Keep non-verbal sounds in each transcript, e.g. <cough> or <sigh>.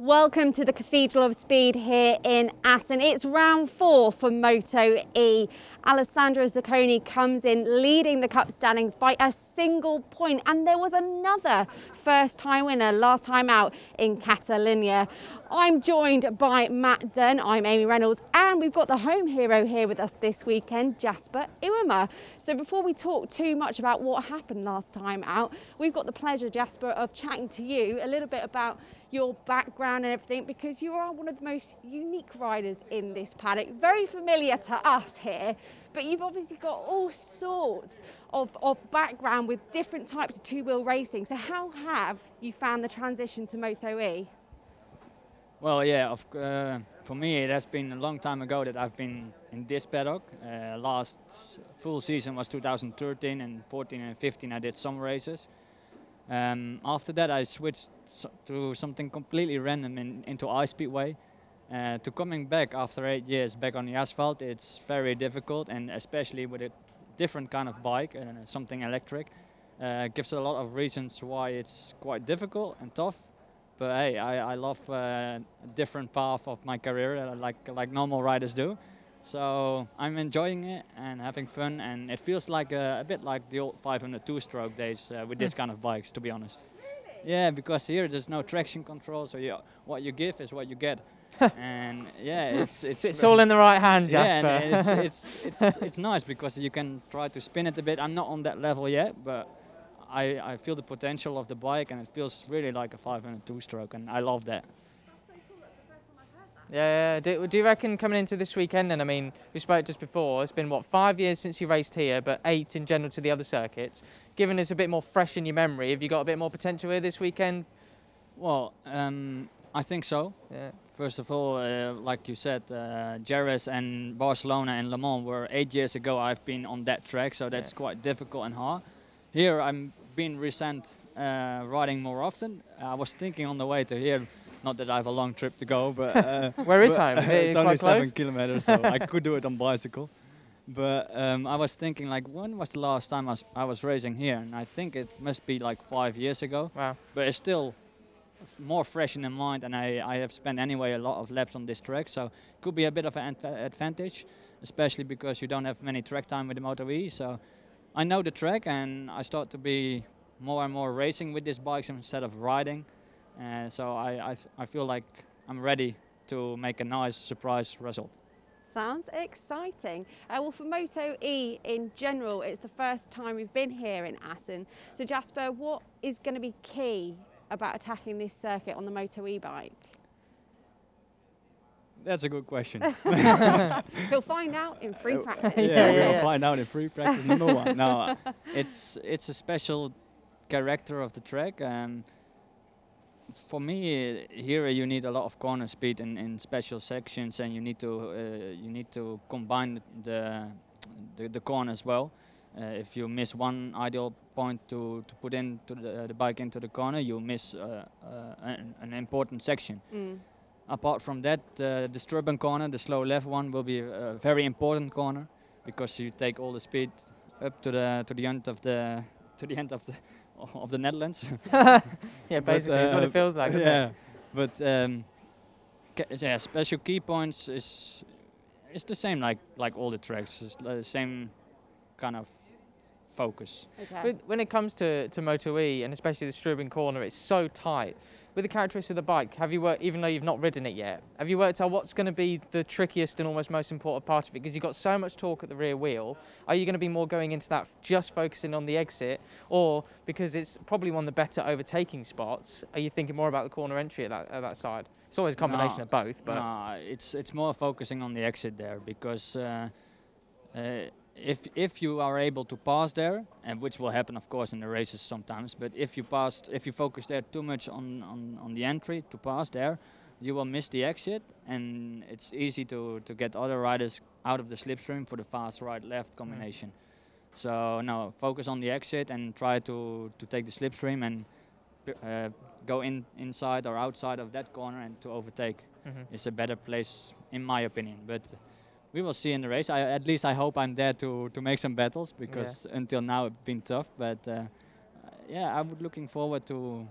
Welcome to the Cathedral of Speed here in Assen. It's round four for Moto E. Alessandro Zaccone comes in leading the cup standings by a single point and there was another first time winner last time out in Catalonia. I'm joined by Matt Dunn, I'm Amy Reynolds and we've got the home hero here with us this weekend, Jasper Iwema. So before we talk too much about what happened last time out, we've got the pleasure, Jasper, of chatting to you a little bit about your background and everything because you are one of the most unique riders in this paddock, very familiar to us here, but you've obviously got all sorts of, of background with different types of two-wheel racing. So how have you found the transition to Moto E? Well, yeah, of, uh, for me it has been a long time ago that I've been in this paddock. Uh, last full season was 2013 and 14 and 15 I did some races. Um, after that I switched to something completely random in, into ice speedway. Uh, to coming back after eight years back on the asphalt, it's very difficult and especially with a different kind of bike and uh, something electric. Uh, gives a lot of reasons why it's quite difficult and tough. But hey, I, I love uh, a different path of my career uh, like, like normal riders do. So I'm enjoying it and having fun and it feels like a, a bit like the old 502 stroke days uh, with this hmm. kind of bikes to be honest. Yeah, because here there's no traction control, so you, what you give is what you get. <laughs> and yeah, it's <laughs> it's, it's all in the right hand, Jasper. Yeah, it's, <laughs> it's, it's, it's nice because you can try to spin it a bit. I'm not on that level yet, but I, I feel the potential of the bike and it feels really like a 502 stroke and I love that. Yeah, yeah. Do, do, you reckon coming into this weekend, and I mean, we spoke just before, it's been what, five years since you raced here, but eight in general to the other circuits. Given it's a bit more fresh in your memory, have you got a bit more potential here this weekend? Well, um, I think so. Yeah. First of all, uh, like you said, uh, Jerez and Barcelona and Le Mans were eight years ago. I've been on that track, so that's yeah. quite difficult and hard. Here, I'm being resent uh, riding more often. I was thinking on the way to here not that I have a long trip to go, but uh, <laughs> where is home? <laughs> Is it's only close? seven kilometers, so I could do it on bicycle. But um, I was thinking, like, when was the last time I was, I was racing here? And I think it must be like five years ago. Wow. But it's still more fresh in the mind, and I, I have spent anyway a lot of laps on this track, so it could be a bit of an advantage, especially because you don't have many track time with the Moto E. So I know the track, and I start to be more and more racing with these bikes instead of riding. Uh, so I, I, I feel like I'm ready to make a nice surprise result. Sounds exciting. Uh, well, for Moto E in general, it's the first time we've been here in Assen. So, Jasper, what is going to be key about attacking this circuit on the Moto E bike? That's a good question. <laughs> He'll find out in free uh, practice. yeah, yeah, we'll find out in free practice number one. <laughs> No, it's it's a special character of the track. Um, for me, here you need a lot of corner speed in, in special sections, and you need to uh, you need to combine the the, the corner as well. Uh, if you miss one ideal point to, to put into the, uh, the bike into the corner, you miss uh, uh, an, an, important section. Mm. Apart from that, uh, the Strubben corner, the slow left one, will be a very important corner because you take all the speed up to the to the end of the to the end of the <laughs> of the Netherlands. <laughs> <laughs> yeah, basically, it's what it feels like. Yeah, but um, yeah, special key points is it's the same like like all the tracks. It's the same kind of focus. Okay. When it comes to, to Moto E, and especially the Strubben corner, it's so tight with the characteristics of the bike, have you worked, even though you've not ridden it yet, have you worked out what's going to be the trickiest and almost most important part of it? Because you've got so much torque at the rear wheel. Are you going to be more going into that just focusing on the exit? Or because it's probably one of the better overtaking spots, are you thinking more about the corner entry at that, at that side? It's always a combination no, of both. But no, it's, it's more focusing on the exit there because uh, uh, if if you are able to pass there, and which will happen, of course, in the races sometimes, but if you pass, if you focus there too much on, on, on the entry to pass there, you will miss the exit, and it's easy to, to get other riders out of the slipstream for the fast right-left combination. Mm. So no, focus on the exit and try to, to take the slipstream and uh, go in inside or outside of that corner and to overtake mm -hmm. is a better place in my opinion. But we will see in the race. I, at least I hope I'm there to, to make some battles because yeah. until now it's been tough. But uh, yeah, I'm looking forward to,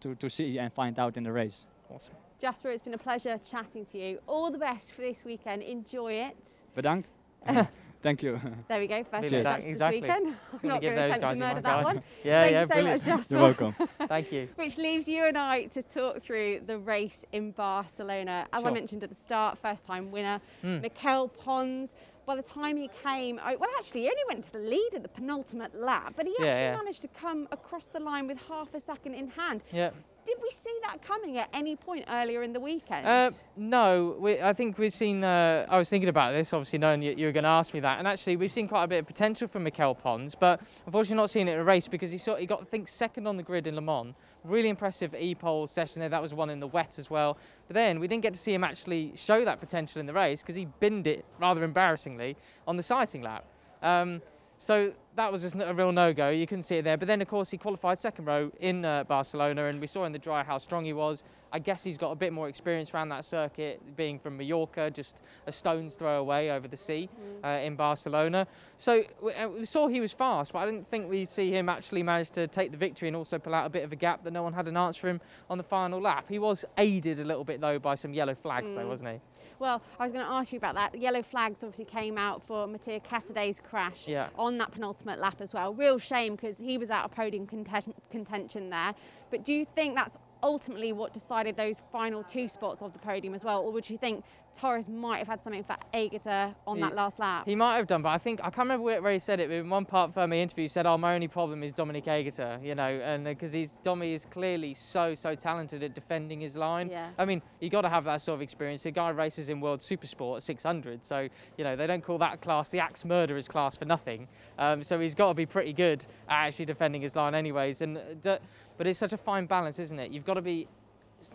to, to see and find out in the race. Awesome. Jasper, it's been a pleasure chatting to you. All the best for this weekend. Enjoy it. Bedankt. <laughs> Thank you. There we go. First Cheers. Exactly. this weekend. I'm not going to attempt to murder that card. one. Yeah, Thank yeah, you so brilliant. much, Jasper. You're welcome. <laughs> Thank you. Which leaves you and I to talk through the race in Barcelona. As I mentioned at the start, first time winner, Mm. Mikel Pons. By the time he came, oh, well, actually, he only went to the lead at the penultimate lap, but he Yeah, actually yeah. managed to come across the line with half a second in hand. Yeah. Did we see that coming at any point earlier in the weekend? Uh, no, we, I think we've seen. Uh, I was thinking about this, obviously knowing you, you were going to ask me that, and actually we've seen quite a bit of potential from Mikel Pons, but unfortunately not seeing it in a race because he sort he got I think second on the grid in Le Mans. Really impressive e-pole session there. That was one in the wet as well. But then we didn't get to see him actually show that potential in the race because he binned it rather embarrassingly on the sighting lap. Um, so that was just a real no-go. You couldn't see it there. But then, of course, he qualified second row in uh, Barcelona, and we saw in the dry how strong he was. I guess he's got a bit more experience around that circuit, being from Mallorca, just a stone's throw away over the sea uh, in Barcelona. So we, uh, we saw he was fast, but I didn't think we'd see him actually manage to take the victory and also pull out a bit of a gap that no one had an answer for him on the final lap. He was aided a little bit though by some yellow flags, though, Mm. wasn't he? Well, I was going to ask you about that. The yellow flags obviously came out for Mattia Casadei's crash Yeah. on that penultimate lap as well. Real shame because he was out of podium contention there. But do you think that's ultimately what decided those final two spots of the podium as well? Or would you think Torres might have had something for Aegerter on He- that last lap? He might have done, but I think I can't remember where, he said it. But in one part of my interview, he said, "Oh, my only problem is Dominic Aegerter," you know, and because he's Domi is clearly so so talented at defending his line. Yeah. I mean, you got to have that sort of experience. The guy races in World Supersport at 600, so you know they don't call that class the axe murderers class for nothing. Um, so he's got to be pretty good at actually defending his line, anyways. And uh, but it's such a fine balance, isn't it? You've got to be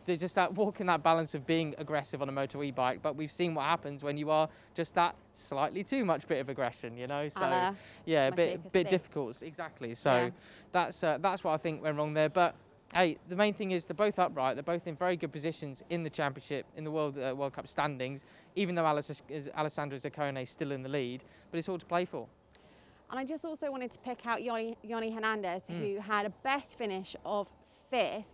just that walking that balance of being aggressive on a motor e-bike, but we've seen what happens when you are just that slightly too much bit of aggression, you know. So la yeah, a bit bit difficult, exactly. So Yeah. that's uh, that's what I think went wrong there. But hey, the main thing is they're both upright. They're both in very good positions in the championship, in the World uh, World Cup standings. Even though Alice, is, Alessandro Zaccone is still in the lead, but it's all to play for. And I just also wanted to pick out Yonny, Yonny Hernandez, Mm. who had a best finish of fifth.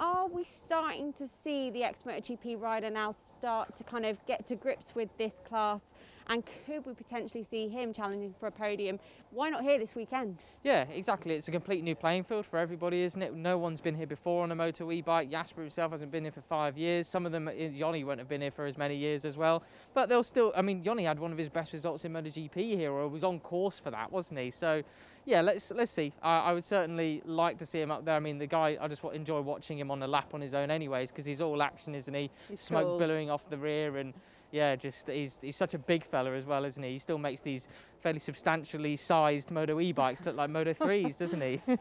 Are we starting to see the ex MotoGP rider now start to kind of get to grips with this class? And could we potentially see him challenging for a podium? Why not here this weekend? Yeah, exactly. It's a complete new playing field for everybody, isn't it? No one's been here before on a motor e-bike. Jasper himself hasn't been here for five years. Some of them, eh, Yonny won't have been here for as many years as well. But they'll still, I mean, Yonny had one of his best results in MotoGP here, or was on course for that, wasn't he? So, yeah, let's let's see. I, I would certainly like to see him up there. I mean, the guy, I just enjoy watching him on a lap on his own, anyways, because he's all action, isn't he? He's Smoke cool. billowing off the rear and. Yeah, just he's, he's such a big fella as well, isn't he? He still makes these fairly substantially sized Moto e-bikes look like Moto 3s, doesn't he? <laughs>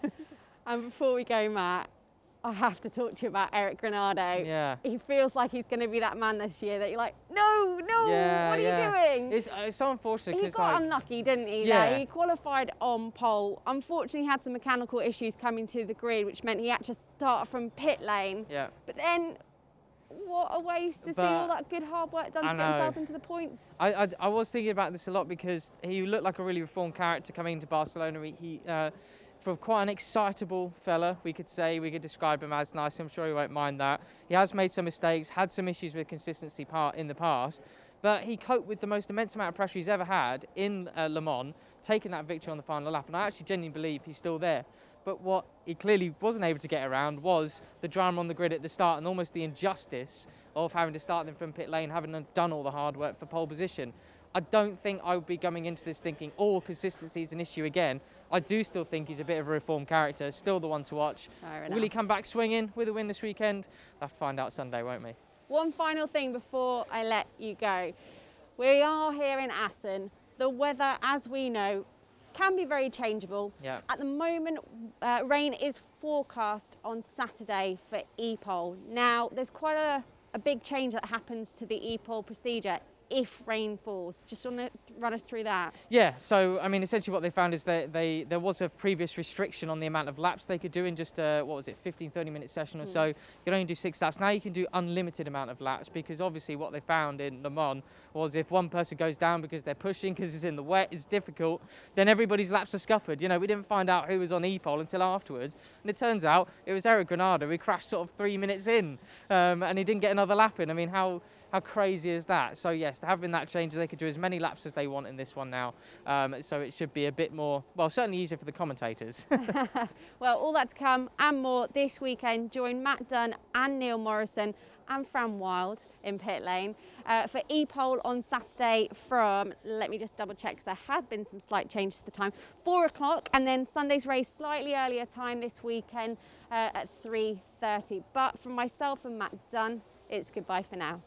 And before we go, Matt, I have to talk to you about Eric Granado. yeah. He feels like he's going to be that man this year that you're like, no, no, Yeah, what are yeah. you doing? It's, uh, it's so unfortunate He got like, unlucky, didn't he? Yeah. He qualified on pole. Unfortunately, he had some mechanical issues coming to the grid, which meant he had to start from pit lane. yeah, But then, what a waste to see all that good hard work done I to get himself into the points. I, I, I was thinking about this a lot because he looked like a really reformed character coming into Barcelona. He, he uh, for quite an excitable fella, we could say, we could describe him as nice. I'm sure he won't mind that. He has made some mistakes, had some issues with consistency part in the past, but he coped with the most immense amount of pressure he's ever had in uh, Le Mans, taking that victory on the final lap. And I actually genuinely believe he's still there. But what he clearly wasn't able to get around was the drama on the grid at the start and almost the injustice of having to start them from pit lane, having done all the hard work for pole position. I don't think I would be coming into this thinking, oh, consistency is an issue again. I do still think he's a bit of a reformed character, still the one to watch. Will he come back swinging with a win this weekend? We'll have to find out Sunday, won't we? One final thing before I let you go. We are here in Assen. The weather, as we know, can be very changeable. Yeah. At the moment, uh, rain is forecast on Saturday for E-Pole. Now, there's quite a, a big change that happens to the E-Pole procedure. If rain falls? Just want to run us through that. Yeah, so I mean, essentially what they found is that they there was a previous restriction on the amount of laps they could do in just a, what was it, 15, 30 minute session or so. You could only do six laps. Now you can do unlimited amount of laps because obviously what they found in Le Mans was if one person goes down because they're pushing because it's in the wet, it's difficult, then everybody's laps are scuppered. You know, we didn't find out who was on E-pole until afterwards, and it turns out it was Eric Granado. He crashed sort of three minutes in, um, and he didn't get another lap in. I mean, how how crazy is that? So yes, having that change, they could do as many laps as they want in this one now. Um, so it should be a bit more, well, certainly easier for the commentators. <laughs> <laughs> well, all that to come and more this weekend. Join Matt Dunn and Neil Morrison and Fran Wyld in pit lane uh, for e-pole on Saturday from, let me just double check, there have been some slight changes to the time, four o'clock, and then Sunday's race slightly earlier time this weekend uh, at 3.30. But from myself and Matt Dunn, it's goodbye for now.